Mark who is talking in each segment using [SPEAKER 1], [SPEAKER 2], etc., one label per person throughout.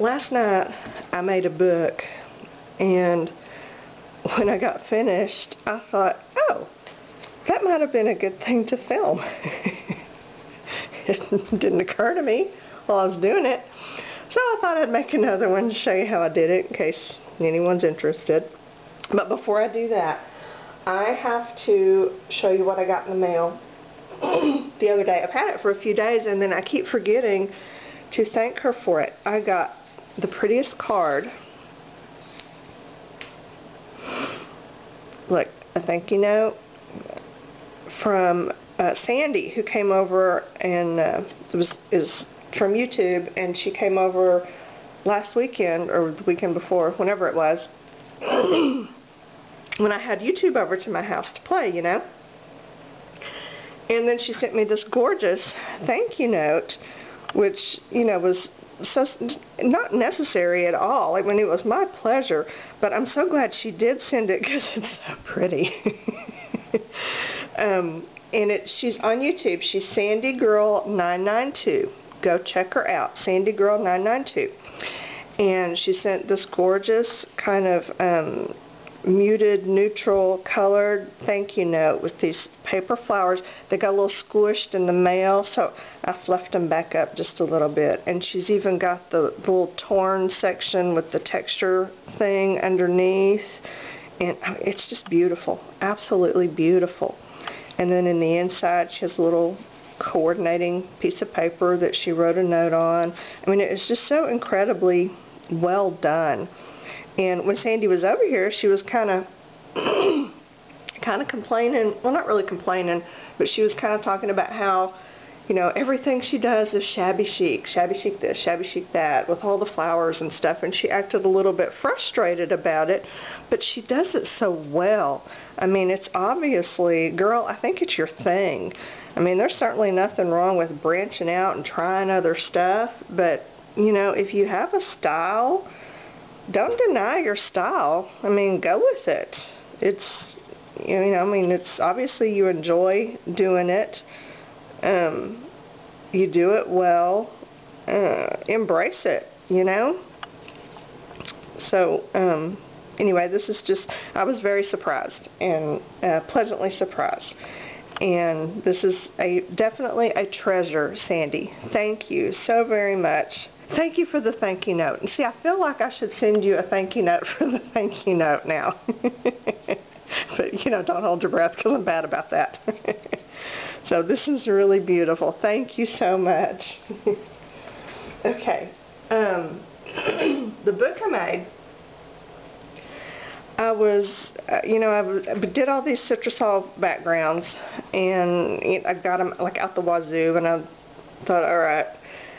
[SPEAKER 1] last night I made a book, and when I got finished, I thought, oh, that might have been a good thing to film. it didn't occur to me while I was doing it. So I thought I'd make another one to show you how I did it in case anyone's interested. But before I do that, I have to show you what I got in the mail the other day. I've had it for a few days and then I keep forgetting to thank her for it. I got the prettiest card. Look, a thank you note from uh, Sandy, who came over and uh, was is from YouTube, and she came over last weekend or the weekend before, whenever it was, when I had YouTube over to my house to play, you know. And then she sent me this gorgeous thank you note, which you know was so not necessary at all. I mean, it was my pleasure, but I'm so glad she did send it because it's so pretty. um, and it she's on YouTube. She's Sandy Girl 992. Go check her out, Sandy Girl 992. And she sent this gorgeous kind of um, muted, neutral, colored thank you note with these paper flowers. They got a little squished in the mail, so I fluffed them back up just a little bit. And she's even got the, the little torn section with the texture thing underneath. And it's just beautiful, absolutely beautiful. And then in the inside, she has a little coordinating piece of paper that she wrote a note on. I mean, it was just so incredibly well done. And when Sandy was over here, she was kind of kind of complaining, well not really complaining, but she was kind of talking about how, you know, everything she does is shabby chic, shabby chic this, shabby chic that, with all the flowers and stuff, and she acted a little bit frustrated about it, but she does it so well. I mean, it's obviously, girl, I think it's your thing. I mean, there's certainly nothing wrong with branching out and trying other stuff, but, you know, if you have a style, don't deny your style. I mean, go with it. It's, you know, I mean, it's obviously you enjoy doing it. Um, you do it well. Uh, embrace it, you know? So, um, anyway, this is just, I was very surprised and uh, pleasantly surprised. And this is a definitely a treasure, Sandy. Thank you so very much. Thank you for the thank you note. And see, I feel like I should send you a thank you note for the thank you note now. but, you know, don't hold your breath because I'm bad about that. so this is really beautiful. Thank you so much. okay. Um, the book I made, I was, uh, you know, I did all these Citra Solv backgrounds, and I got them, like, out the wazoo, and I thought, all right,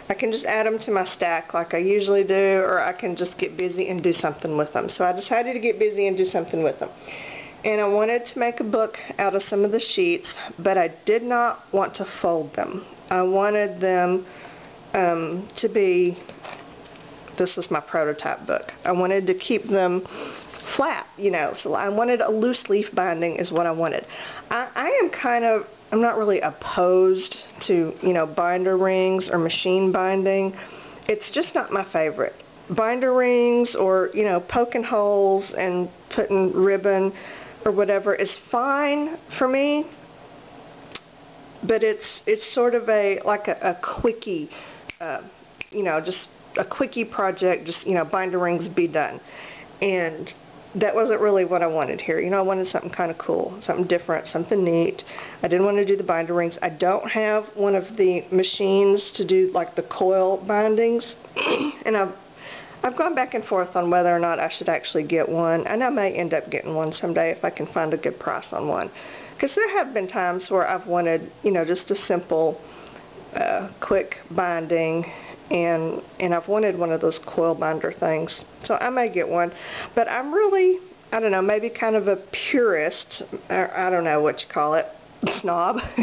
[SPEAKER 1] I can just add them to my stack like I usually do, or I can just get busy and do something with them. So I decided to get busy and do something with them. And I wanted to make a book out of some of the sheets, but I did not want to fold them. I wanted them um, to be, this is my prototype book, I wanted to keep them flat, you know, so I wanted a loose leaf binding is what I wanted. I, I am kind of I'm not really opposed to, you know, binder rings or machine binding. It's just not my favorite. Binder rings or, you know, poking holes and putting ribbon or whatever is fine for me, but it's it's sort of a like a, a quickie, uh, you know, just a quickie project, just, you know, binder rings be done. And that wasn't really what I wanted here. You know, I wanted something kind of cool, something different, something neat. I didn't want to do the binder rings. I don't have one of the machines to do like the coil bindings, and I've I've gone back and forth on whether or not I should actually get one, and I may end up getting one someday if I can find a good price on one. Because there have been times where I've wanted, you know, just a simple, uh, quick binding and and I've wanted one of those coil binder things so I may get one. But I'm really I don't know maybe kind of a purist or I don't know what you call it snob.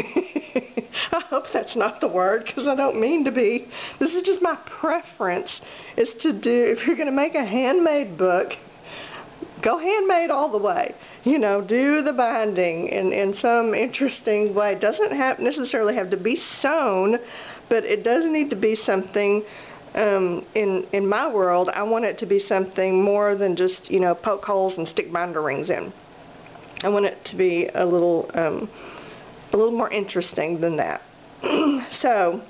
[SPEAKER 1] I hope that's not the word because I don't mean to be. This is just my preference is to do if you're going to make a handmade book go handmade all the way. You know do the binding in in some interesting way. Doesn't have necessarily have to be sewn but it does need to be something um, in in my world, I want it to be something more than just you know poke holes and stick binder rings in. I want it to be a little um, a little more interesting than that. so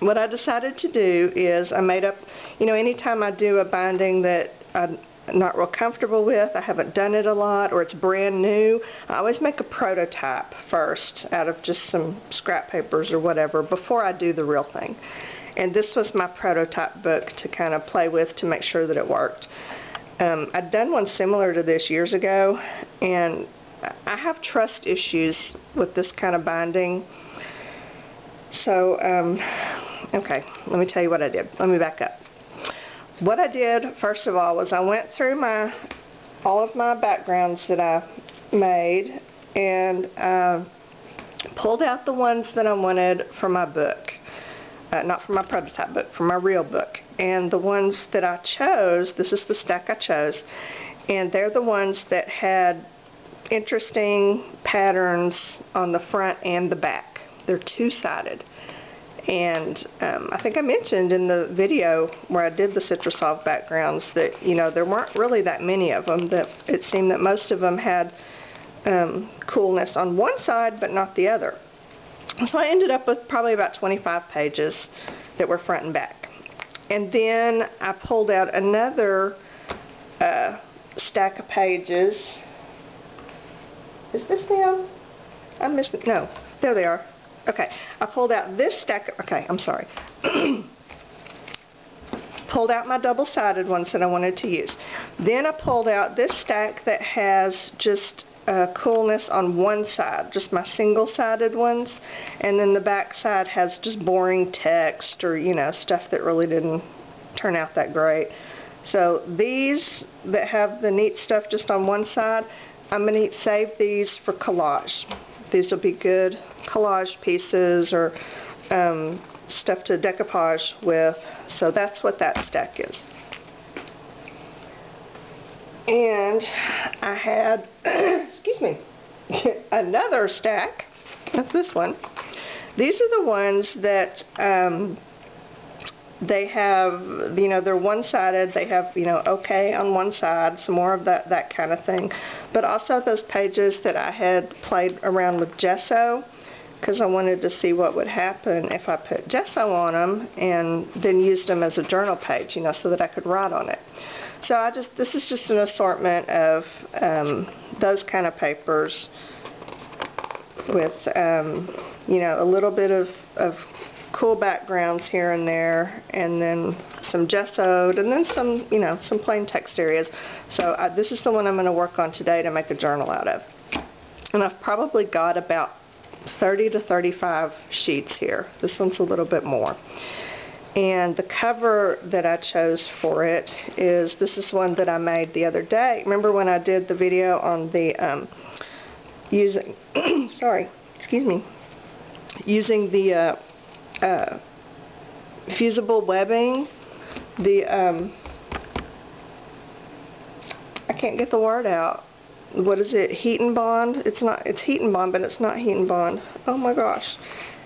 [SPEAKER 1] what I decided to do is I made up, you know, anytime I do a binding that I'm not real comfortable with, I haven't done it a lot, or it's brand new, I always make a prototype first out of just some scrap papers or whatever before I do the real thing. And this was my prototype book to kind of play with to make sure that it worked. Um, I'd done one similar to this years ago, and I have trust issues with this kind of binding. So, um, okay, let me tell you what I did. Let me back up. What I did, first of all, was I went through my all of my backgrounds that I made and uh, pulled out the ones that I wanted for my book. Uh, not for my prototype book, for my real book. And the ones that I chose, this is the stack I chose, and they're the ones that had interesting patterns on the front and the back. They're two-sided. And um, I think I mentioned in the video where I did the Citra Solv backgrounds that, you know, there weren't really that many of them. That It seemed that most of them had um, coolness on one side but not the other. So I ended up with probably about 25 pages that were front and back. And then I pulled out another uh, stack of pages. Is this them? I missed it. No, there they are. Okay, I pulled out this stack. Okay, I'm sorry. pulled out my double-sided ones that I wanted to use. Then I pulled out this stack that has just uh, coolness on one side, just my single-sided ones, and then the back side has just boring text or, you know, stuff that really didn't turn out that great. So these that have the neat stuff just on one side, I'm going to save these for collage. These will be good collage pieces or um, stuff to decoupage with. So that's what that stack is. And I had, excuse me, another stack. That's this one. These are the ones that um, they have, you know, they're one-sided. They have, you know, okay on one side, some more of that, that kind of thing. But also those pages that I had played around with gesso because I wanted to see what would happen if I put gesso on them and then used them as a journal page, you know, so that I could write on it. So I just, this is just an assortment of um, those kind of papers with, um, you know, a little bit of, of cool backgrounds here and there, and then some gessoed, and then some, you know, some plain text areas. So uh, this is the one I'm going to work on today to make a journal out of. And I've probably got about 30 to 35 sheets here. This one's a little bit more. And the cover that I chose for it is, this is one that I made the other day. Remember when I did the video on the, um, using, sorry, excuse me, using the uh, uh, fusible webbing, the, um, I can't get the word out. What is it? Heat and bond? It's not, it's heat and bond, but it's not heat and bond. Oh my gosh.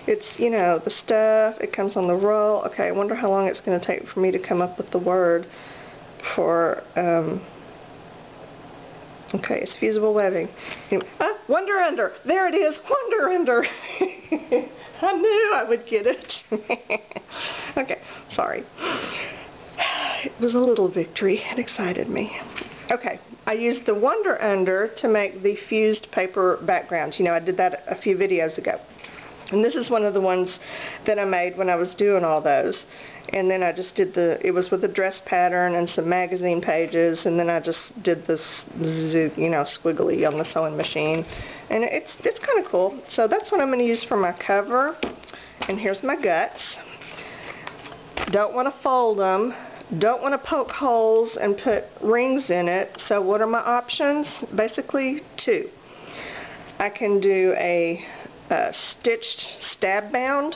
[SPEAKER 1] It's, you know, the stuff, it comes on the roll. Okay, I wonder how long it's going to take for me to come up with the word for, um, okay, it's fusible webbing. Anyway, ah, Wonder Under! There it is! Wonder Under! I knew I would get it. okay, sorry. It was a little victory. It excited me. Okay, I used the Wonder Under to make the fused paper backgrounds. You know, I did that a few videos ago. And this is one of the ones that I made when I was doing all those. And then I just did the, it was with a dress pattern and some magazine pages, and then I just did this, you know, squiggly on the sewing machine. And it's, it's kind of cool. So that's what I'm going to use for my cover. And here's my guts. Don't want to fold them. Don't want to poke holes and put rings in it. So what are my options? Basically two. I can do a uh, stitched stab bound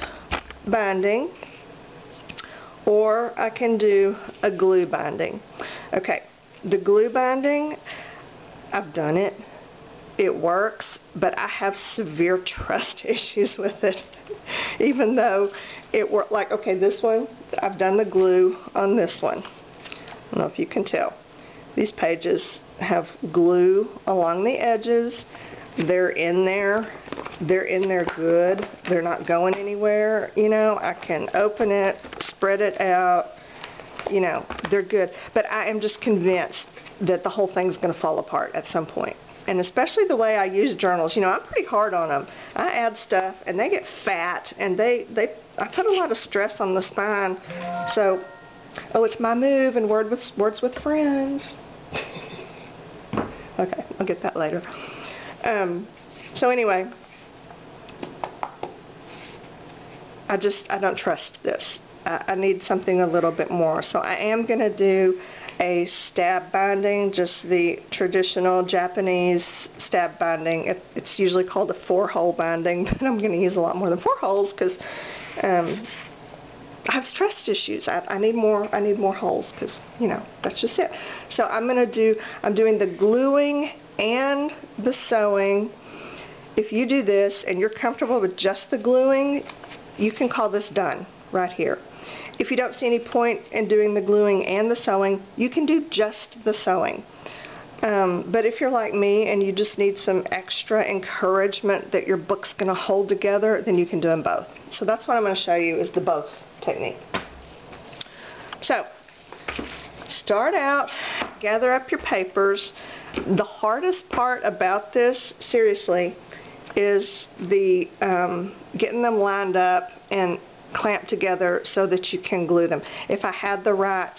[SPEAKER 1] binding or I can do a glue binding. Okay, the glue binding, I've done it. it works, but I have severe trust issues with it. Even though it worked, like, okay, this one, I've done the glue on this one. I don't know if you can tell. These pages have glue along the edges. They're in there. They're in there good. They're not going anywhere. You know, I can open it, spread it out. You know, they're good. But I am just convinced that the whole thing's going to fall apart at some point. And especially the way I use journals. You know, I'm pretty hard on them. I add stuff, and they get fat, and they, they I put a lot of stress on the spine. So, oh, it's my move and word with, words with friends. okay, I'll get that later. Um, so anyway, I just, I don't trust this. I, I need something a little bit more. So I am going to do a stab binding, just the traditional Japanese stab binding. It, it's usually called a four-hole binding, but I'm going to use a lot more than four holes because um, I have stress issues. I, I need more. I need more holes because you know that's just it. So I'm going to do. I'm doing the gluing and the sewing. If you do this and you're comfortable with just the gluing, you can call this done right here. If you don't see any point in doing the gluing and the sewing, you can do just the sewing. Um, but if you're like me and you just need some extra encouragement that your book's going to hold together, then you can do them both. So that's what I'm going to show you is the both technique. So, start out, gather up your papers. The hardest part about this, seriously, is the um, getting them lined up and clamped together so that you can glue them. If I had the right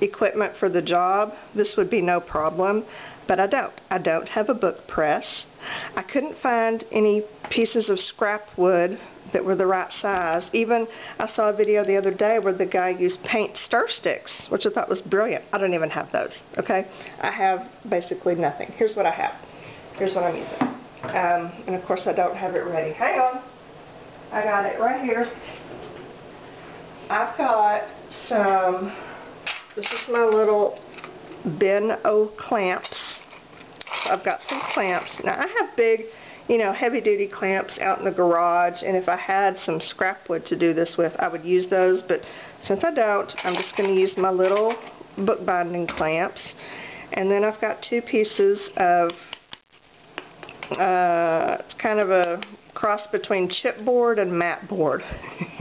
[SPEAKER 1] equipment for the job, this would be no problem, but I don't. I don't have a book press. I couldn't find any pieces of scrap wood that were the right size. Even I saw a video the other day where the guy used paint stir sticks, which I thought was brilliant. I don't even have those, okay? I have basically nothing. Here's what I have. Here's what I'm using. Um, and of course I don't have it ready. Hang on. I got it right here. I've got some, this is my little Ben O clamps. I've got some clamps. Now I have big, you know, heavy duty clamps out in the garage and if I had some scrap wood to do this with I would use those but since I don't I'm just going to use my little bookbinding clamps and then I've got two pieces of uh, kind of a cross between chipboard and mat board.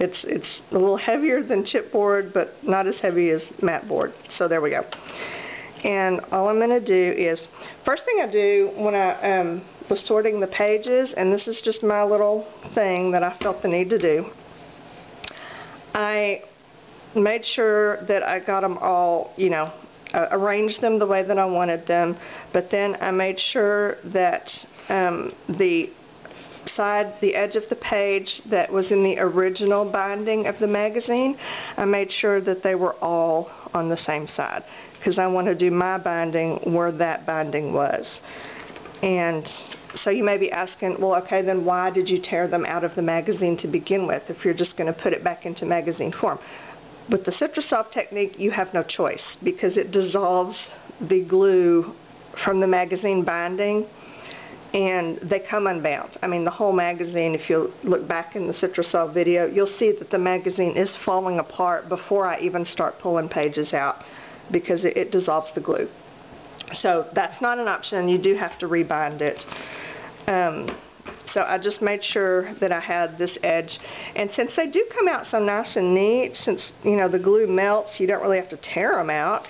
[SPEAKER 1] It's it's a little heavier than chipboard, but not as heavy as mat board. So there we go. And all I'm going to do is, first thing I do when I um, was sorting the pages, and this is just my little thing that I felt the need to do, I made sure that I got them all, you know, uh, arranged them the way that I wanted them, but then I made sure that um, the side, the edge of the page that was in the original binding of the magazine, I made sure that they were all on the same side because I want to do my binding where that binding was. And so you may be asking, well, okay, then why did you tear them out of the magazine to begin with if you're just going to put it back into magazine form? With the Citra Solv technique, you have no choice because it dissolves the glue from the magazine binding and they come unbound. I mean, the whole magazine, if you look back in the Citra Solv video, you'll see that the magazine is falling apart before I even start pulling pages out because it, it dissolves the glue. So that's not an option. You do have to rebind it. Um, so I just made sure that I had this edge. And since they do come out so nice and neat, since, you know, the glue melts, you don't really have to tear them out.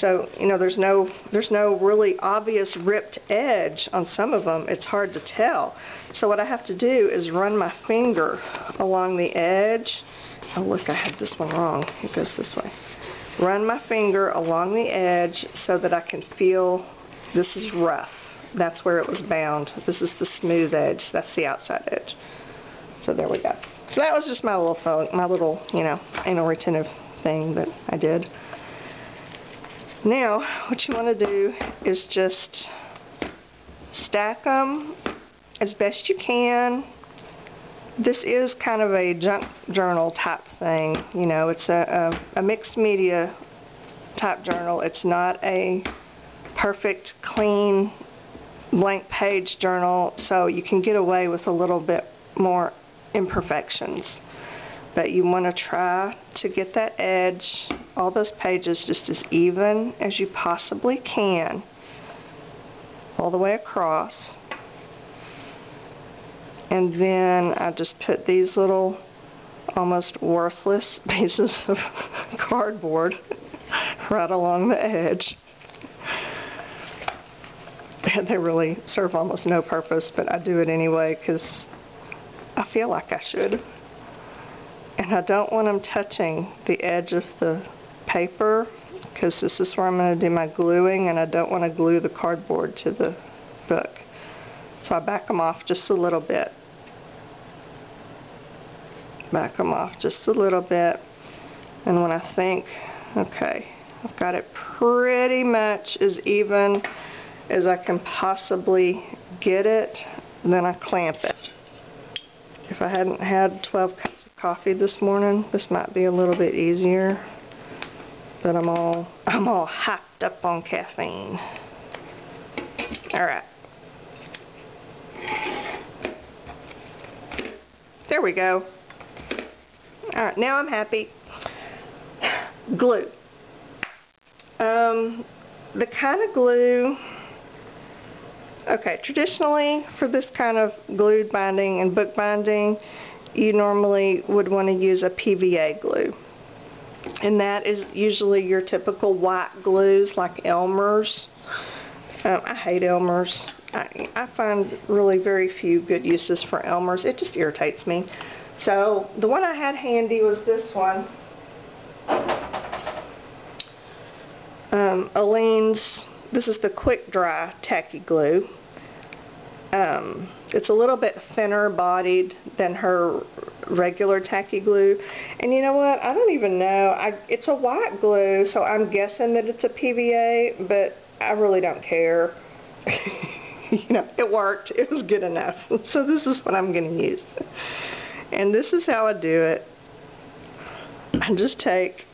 [SPEAKER 1] So, you know, there's no there's no really obvious ripped edge on some of them. It's hard to tell. So what I have to do is run my finger along the edge. Oh, look, I had this one wrong. It goes this way. Run my finger along the edge so that I can feel this is rough. That's where it was bound. This is the smooth edge. That's the outside edge. So there we go. So that was just my little, my little, you know, anal retentive thing that I did. Now, what you want to do is just stack them as best you can. This is kind of a junk journal type thing. You know, it's a, a, a mixed media type journal. It's not a perfect, clean blank page journal so you can get away with a little bit more imperfections. But you want to try to get that edge, all those pages just as even as you possibly can all the way across. And then I just put these little almost worthless pieces of cardboard right along the edge. They really serve almost no purpose, but I do it anyway because I feel like I should. And I don't want them touching the edge of the paper because this is where I'm going to do my gluing and I don't want to glue the cardboard to the book. So I back them off just a little bit. Back them off just a little bit. And when I think, okay, I've got it pretty much as even as I can possibly get it, then I clamp it. If I hadn't had 12 cups of coffee this morning, this might be a little bit easier. But I'm all I'm all hyped up on caffeine. Alright. There we go. Alright, now I'm happy. Glue. Um, the kind of glue Okay, traditionally for this kind of glued binding and book binding, you normally would want to use a PVA glue. And that is usually your typical white glues like Elmer's. Um, I hate Elmer's. I, I find really very few good uses for Elmer's. It just irritates me. So the one I had handy was this one. Um, Aleene's this is the quick dry tacky glue. Um, it's a little bit thinner bodied than her regular tacky glue. And you know what? I don't even know. I, it's a white glue, so I'm guessing that it's a PVA, but I really don't care. you know, it worked. It was good enough. So this is what I'm going to use. And this is how I do it. I just take,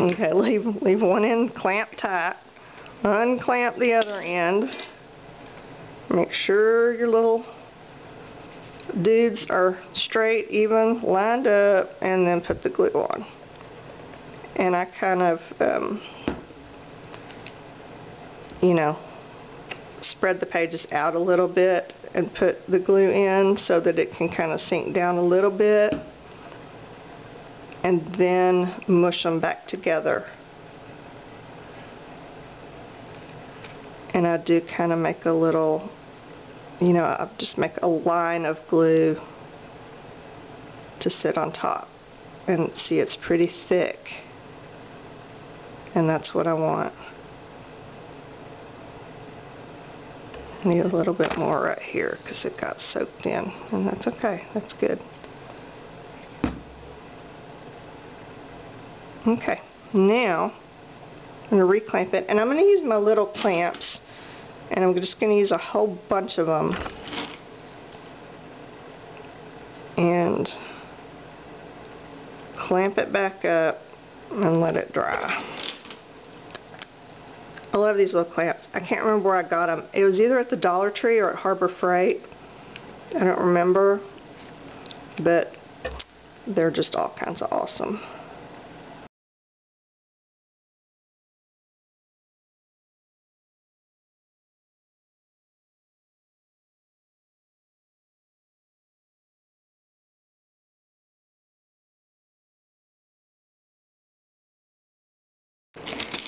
[SPEAKER 1] okay, leave, leave one end clamped tight unclamp the other end make sure your little dudes are straight even lined up and then put the glue on. And I kind of um, you know spread the pages out a little bit and put the glue in so that it can kind of sink down a little bit and then mush them back together. And I do kind of make a little you know I'll just make a line of glue to sit on top and see it's pretty thick. And that's what I want. Need a little bit more right here because it got soaked in and that's okay. That's good. Okay. Now I'm going to reclamp it and I'm going to use my little clamps and I'm just going to use a whole bunch of them and clamp it back up and let it dry. I love these little clamps. I can't remember where I got them. It was either at the Dollar Tree or at Harbor Freight. I don't remember, but they're just all kinds of awesome.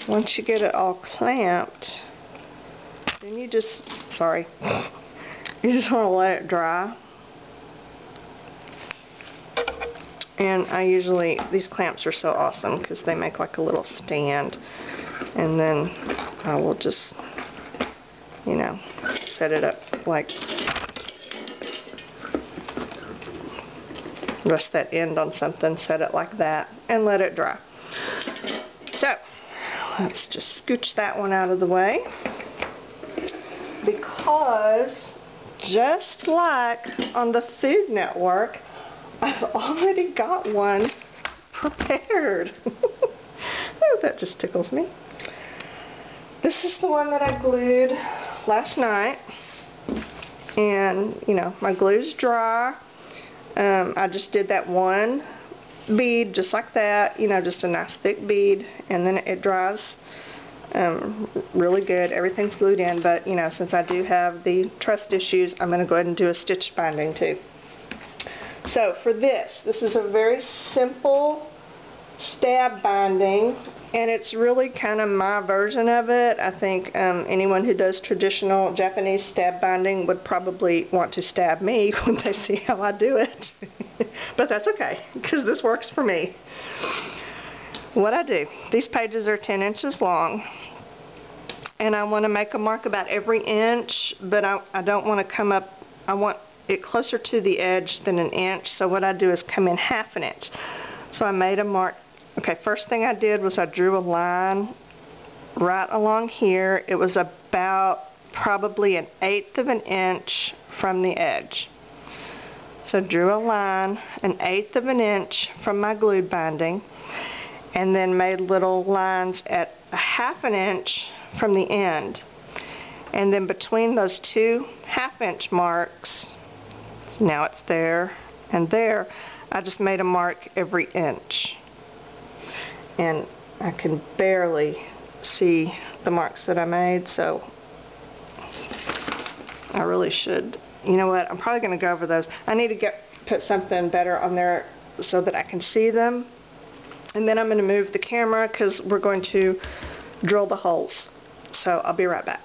[SPEAKER 1] Once you get it all clamped, then you just, sorry, you just want to let it dry. And I usually, these clamps are so awesome because they make like a little stand. And then I will just, you know, set it up like, rest that end on something, set it like that, and let it dry. Let's just scooch that one out of the way because just like on the Food Network, I've already got one prepared. oh, that just tickles me. This is the one that I glued last night and you know my glue's dry um, I just did that one bead just like that you know just a nice thick bead and then it dries um, really good everything's glued in but you know since I do have the trust issues I'm going to go ahead and do a stitch binding too so for this this is a very simple stab binding and it's really kind of my version of it. I think um, anyone who does traditional Japanese stab binding would probably want to stab me when they see how I do it. but that's okay because this works for me. What I do, these pages are 10 inches long and I want to make a mark about every inch but I, I don't want to come up, I want it closer to the edge than an inch so what I do is come in half an inch. So I made a mark Okay, first thing I did was I drew a line right along here. It was about probably an eighth of an inch from the edge. So drew a line an eighth of an inch from my glue binding and then made little lines at a half an inch from the end. And then between those two half inch marks, now it's there and there, I just made a mark every inch and I can barely see the marks that I made so I really should you know what I'm probably going to go over those. I need to get put something better on there so that I can see them. And then I'm going to move the camera because we're going to drill the holes. So I'll be right back.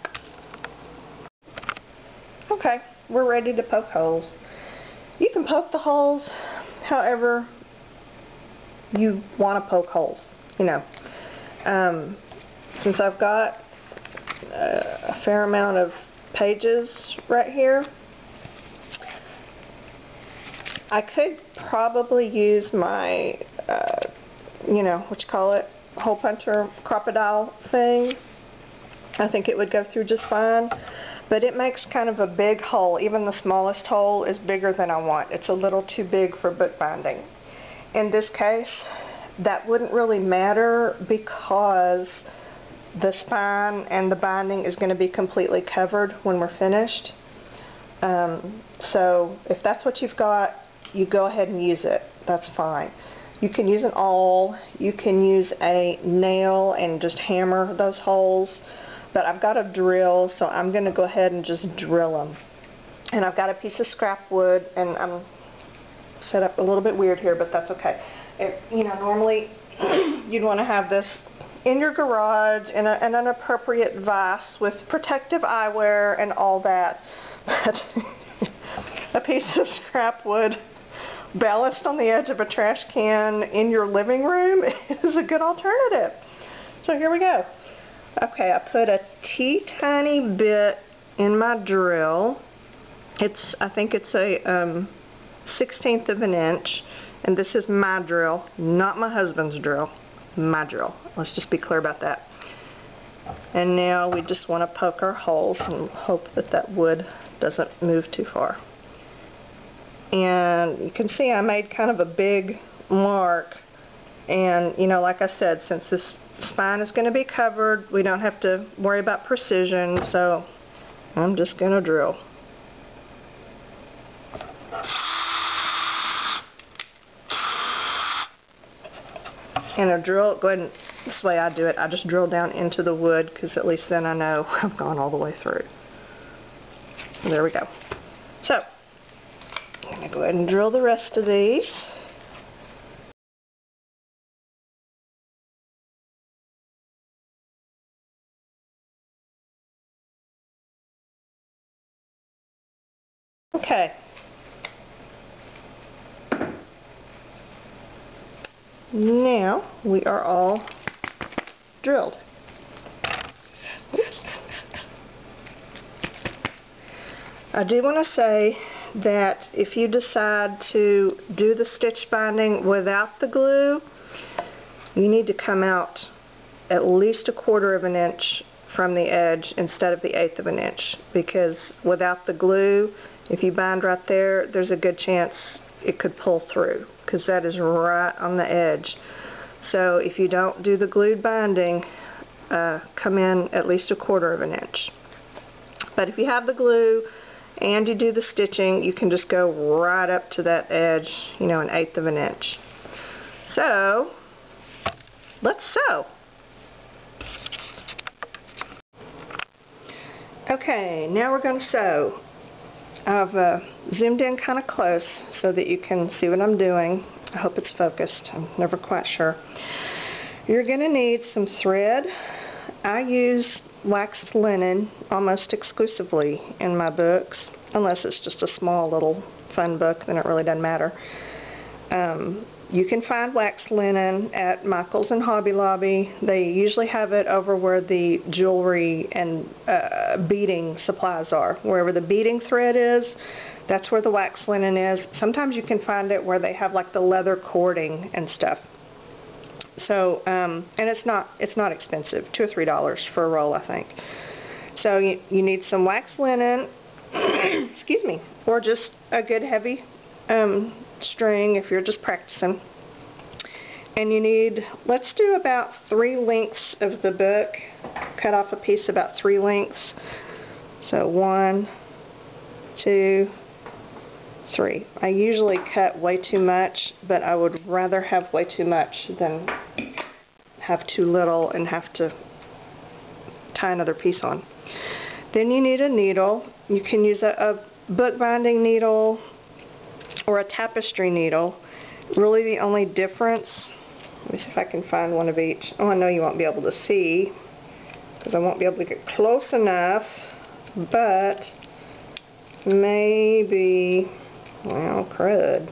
[SPEAKER 1] Okay we're ready to poke holes. You can poke the holes however you want to poke holes you know, um, since I've got uh, a fair amount of pages right here, I could probably use my, uh, you know, what you call it, hole puncher crocodile thing. I think it would go through just fine. But it makes kind of a big hole. Even the smallest hole is bigger than I want. It's a little too big for bookbinding. In this case, that wouldn't really matter because the spine and the binding is going to be completely covered when we're finished. Um, so if that's what you've got, you go ahead and use it. That's fine. You can use an awl, you can use a nail and just hammer those holes, but I've got a drill, so I'm going to go ahead and just drill them. And I've got a piece of scrap wood, and I'm set up a little bit weird here, but that's okay. It, you know, normally you'd want to have this in your garage in, a, in an appropriate vise with protective eyewear and all that. But a piece of scrap wood balanced on the edge of a trash can in your living room is a good alternative. So here we go. Okay, I put a tea tiny bit in my drill. It's, I think it's a um, 16th of an inch. And this is my drill, not my husband's drill. My drill. Let's just be clear about that. And now we just want to poke our holes and hope that that wood doesn't move too far. And you can see I made kind of a big mark. And, you know, like I said, since this spine is going to be covered, we don't have to worry about precision. So I'm just going to drill. and a drill, go ahead and, this way I do it, I just drill down into the wood because at least then I know I've gone all the way through. There we go. So, I'm going to go ahead and drill the rest of these. Okay, Now we are all drilled. I do want to say that if you decide to do the stitch binding without the glue, you need to come out at least a quarter of an inch from the edge instead of the eighth of an inch because without the glue, if you bind right there, there's a good chance it could pull through because that is right on the edge. So if you don't do the glued binding, uh, come in at least a quarter of an inch. But if you have the glue and you do the stitching, you can just go right up to that edge, you know, an eighth of an inch. So, let's sew. Okay, now we're going to sew. I've uh, zoomed in kind of close so that you can see what I'm doing. I hope it's focused. I'm never quite sure. You're going to need some thread. I use waxed linen almost exclusively in my books, unless it's just a small little fun book, then it really doesn't matter. Um, you can find waxed linen at Michael's and Hobby Lobby. They usually have it over where the jewelry and uh, beading supplies are. Wherever the beading thread is, that's where the wax linen is. Sometimes you can find it where they have like the leather cording and stuff. So, um, and it's not it's not expensive, two or three dollars for a roll, I think. So you, you need some wax linen, excuse me, or just a good heavy um, string if you're just practicing. And you need, let's do about three lengths of the book. Cut off a piece about three lengths. So one, two, three. I usually cut way too much, but I would rather have way too much than have too little and have to tie another piece on. Then you need a needle. You can use a, a bookbinding needle or a tapestry needle. Really the only difference, let me see if I can find one of each. Oh, I know you won't be able to see because I won't be able to get close enough, but maybe, well, crud.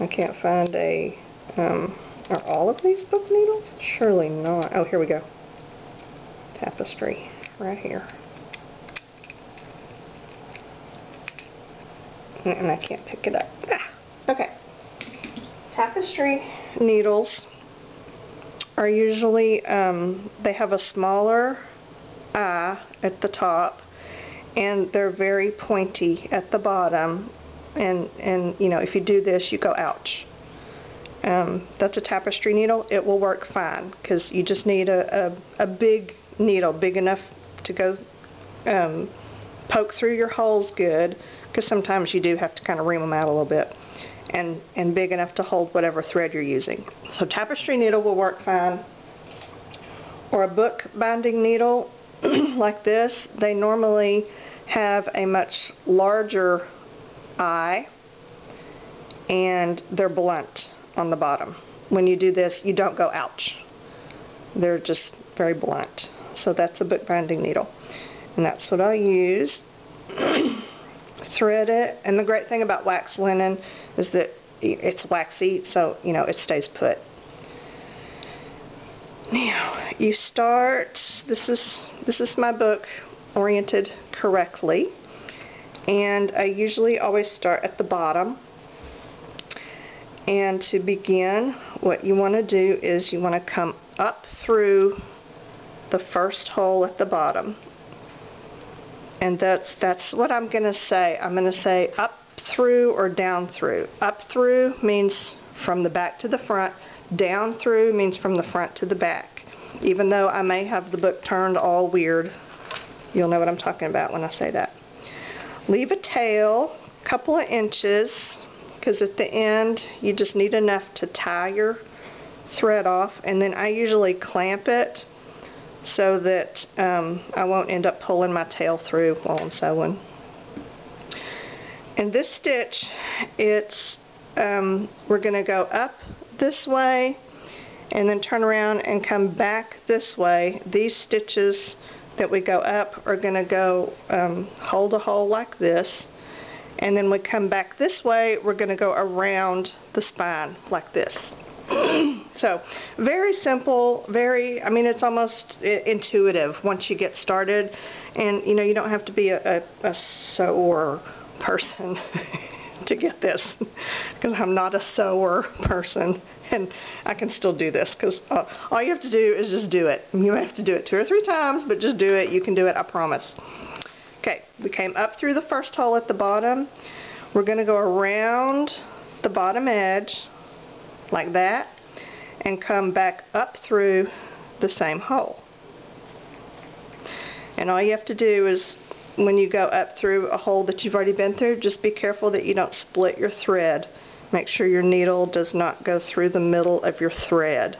[SPEAKER 1] I can't find a, um, are all of these book needles? Surely not. Oh, here we go. Tapestry, right here. and I can't pick it up. Ah, okay. Tapestry needles are usually, um, they have a smaller eye at the top and they're very pointy at the bottom and, and you know, if you do this, you go ouch. Um, that's a tapestry needle. It will work fine because you just need a, a, a, big needle, big enough to go um, poke through your holes good because sometimes you do have to kind of ream them out a little bit and and big enough to hold whatever thread you're using so tapestry needle will work fine or a book binding needle like this they normally have a much larger eye and they're blunt on the bottom. When you do this you don't go ouch. They're just very blunt. So that's a book binding needle. And that's what I use. Thread it. And the great thing about wax linen is that it's waxy so you know it stays put. Now you start this is this is my book oriented correctly and I usually always start at the bottom and to begin what you want to do is you want to come up through the first hole at the bottom and that's that's what I'm going to say. I'm going to say up through or down through. Up through means from the back to the front. Down through means from the front to the back. Even though I may have the book turned all weird, you'll know what I'm talking about when I say that. Leave a tail, a couple of inches, because at the end you just need enough to tie your thread off, and then I usually clamp it so that um, I won't end up pulling my tail through while I'm sewing. In this stitch, it's um, we're going to go up this way and then turn around and come back this way. These stitches that we go up are going to go um, hold a hole like this. And then we come back this way we're going to go around the spine like this. so very simple, very, I mean it's almost intuitive once you get started. And you know you don't have to be a, a, a sewer person to get this because I'm not a sewer person and I can still do this because uh, all you have to do is just do it. You may have to do it two or three times but just do it. You can do it, I promise. Okay, we came up through the first hole at the bottom. We're going to go around the bottom edge like that and come back up through the same hole. And all you have to do is, when you go up through a hole that you've already been through, just be careful that you don't split your thread. Make sure your needle does not go through the middle of your thread.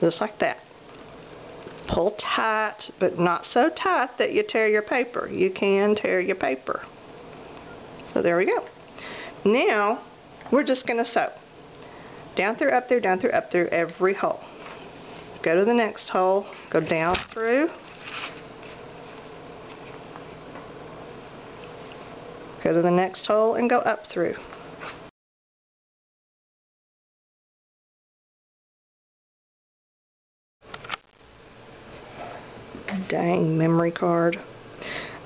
[SPEAKER 1] Just like that. Pull tight, but not so tight that you tear your paper. You can tear your paper. So there we go. Now, we're just going to sew. Down through, up through, down through, up through every hole. Go to the next hole, go down through, go to the next hole and go up through. Dang, memory card.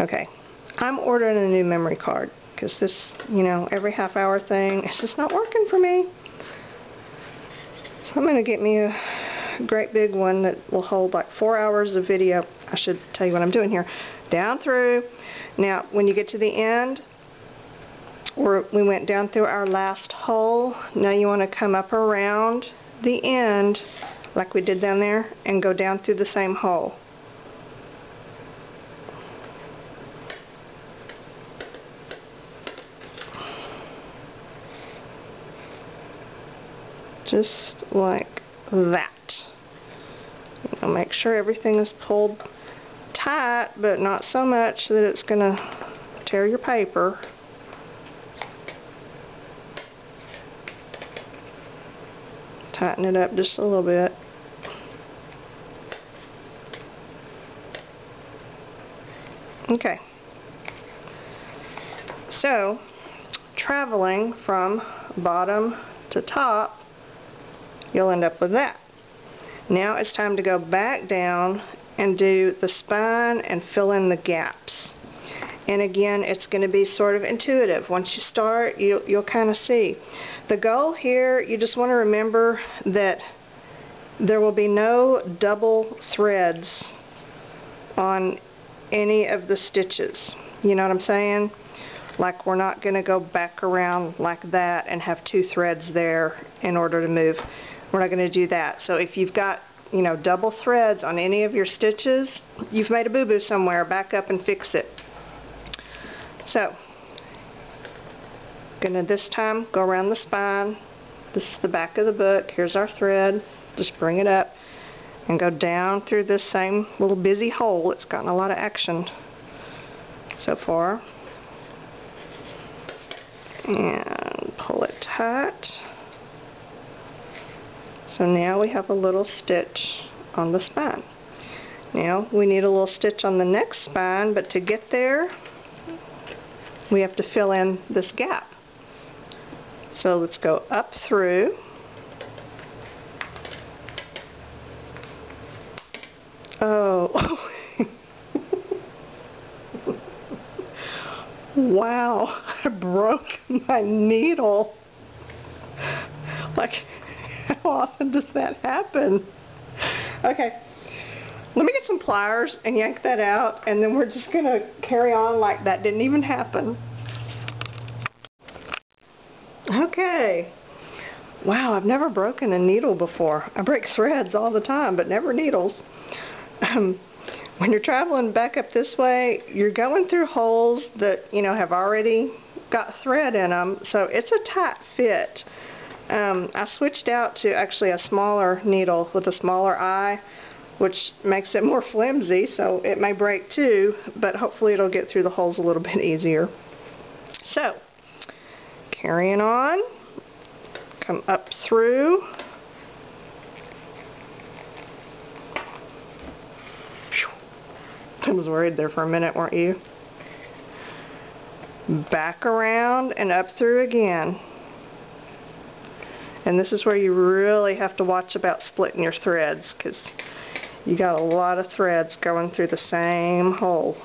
[SPEAKER 1] Okay, I'm ordering a new memory card because this, you know, every half hour thing, it's just not working for me. So I'm going to get me a great big one that will hold like four hours of video. I should tell you what I'm doing here. Down through. Now, when you get to the end, where we went down through our last hole, now you want to come up around the end, like we did down there, and go down through the same hole. just like that. Know, make sure everything is pulled tight, but not so much that it's going to tear your paper. Tighten it up just a little bit. Okay. So, traveling from bottom to top, you'll end up with that. Now it's time to go back down and do the spine and fill in the gaps. And again, it's going to be sort of intuitive. Once you start, you, you'll kind of see. The goal here, you just want to remember that there will be no double threads on any of the stitches. You know what I'm saying? Like we're not going to go back around like that and have two threads there in order to move. We're not going to do that. So if you've got, you know, double threads on any of your stitches, you've made a boo-boo somewhere. Back up and fix it. So, going to this time go around the spine. This is the back of the book. Here's our thread. Just bring it up and go down through this same little busy hole. It's gotten a lot of action so far. And pull it tight. So now we have a little stitch on the spine. Now we need a little stitch on the next spine, but to get there, we have to fill in this gap. So let's go up through. Oh. wow, I broke my needle. Like how often does that happen? Okay, let me get some pliers and yank that out, and then we're just going to carry on like that didn't even happen. Okay. Wow, I've never broken a needle before. I break threads all the time, but never needles. Um, when you're traveling back up this way, you're going through holes that, you know, have already got thread in them, so it's a tight fit. Um, I switched out to actually a smaller needle with a smaller eye, which makes it more flimsy, so it may break too, but hopefully it'll get through the holes a little bit easier. So, carrying on, come up through. I was worried there for a minute, weren't you? Back around and up through again. And this is where you really have to watch about splitting your threads because you got a lot of threads going through the same hole.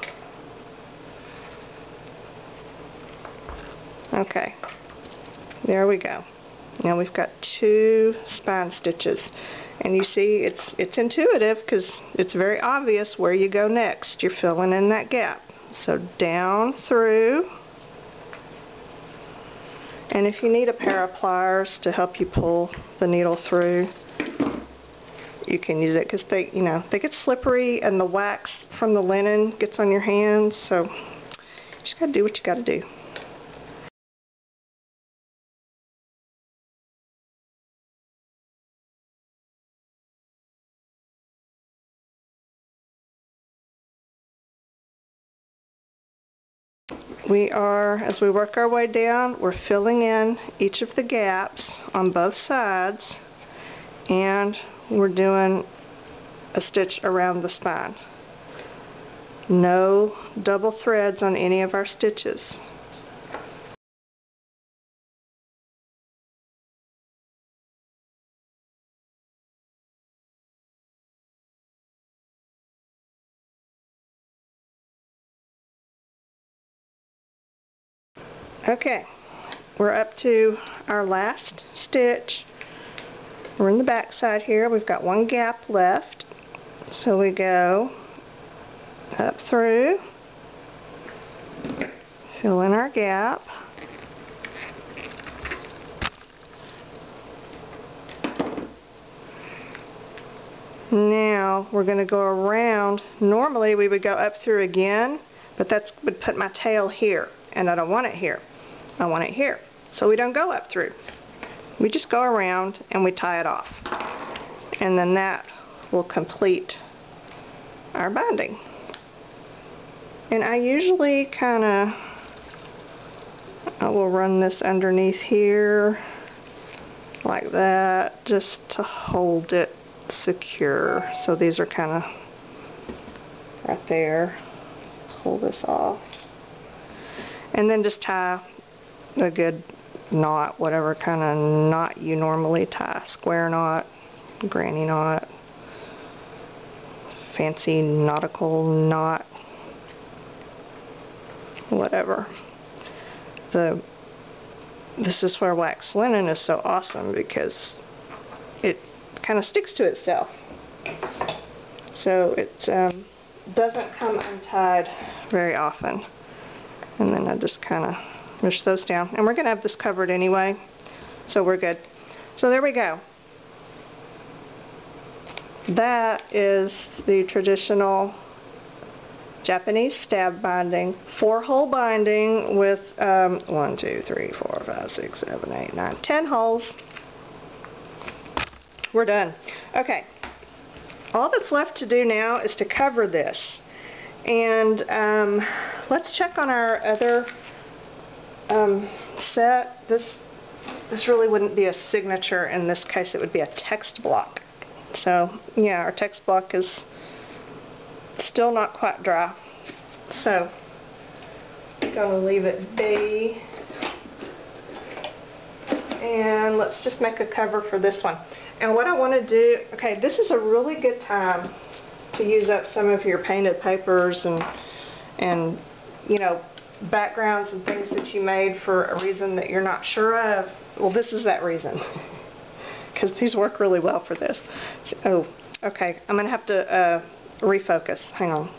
[SPEAKER 1] Okay, there we go. Now we've got two spine stitches. And you see, it's, it's intuitive because it's very obvious where you go next. You're filling in that gap. So down through and if you need a pair of pliers to help you pull the needle through, you can use it because they, you know, they get slippery and the wax from the linen gets on your hands. So you just got to do what you got to do. We are, as we work our way down, we're filling in each of the gaps on both sides and we're doing a stitch around the spine. No double threads on any of our stitches. Okay, we're up to our last stitch. We're in the back side here. We've got one gap left. So we go up through, fill in our gap. Now we're going to go around. Normally we would go up through again, but that would put my tail here, and I don't want it here. I want it here. So we don't go up through. We just go around and we tie it off. And then that will complete our binding. And I usually kind of, I will run this underneath here like that just to hold it secure. So these are kind of right there. Pull this off. And then just tie a good knot, whatever kind of knot you normally tie. Square knot, granny knot, fancy nautical knot, whatever. The This is where wax linen is so awesome because it kind of sticks to itself. So it um, doesn't come untied very often. And then I just kind of push those down. And we're going to have this covered anyway, so we're good. So there we go. That is the traditional Japanese stab binding, four hole binding with um, one, two, three, four, five, six, seven, eight, nine, ten holes. We're done. Okay. All that's left to do now is to cover this. And um, let's check on our other um, set. This this really wouldn't be a signature in this case. It would be a text block. So yeah, our text block is still not quite dry. So gonna leave it be. And let's just make a cover for this one. And what I want to do, okay, this is a really good time to use up some of your painted papers and and you know backgrounds and things that you made for a reason that you're not sure of, well, this is that reason. Because these work really well for this. Oh, okay. I'm going to have to uh, refocus. Hang on.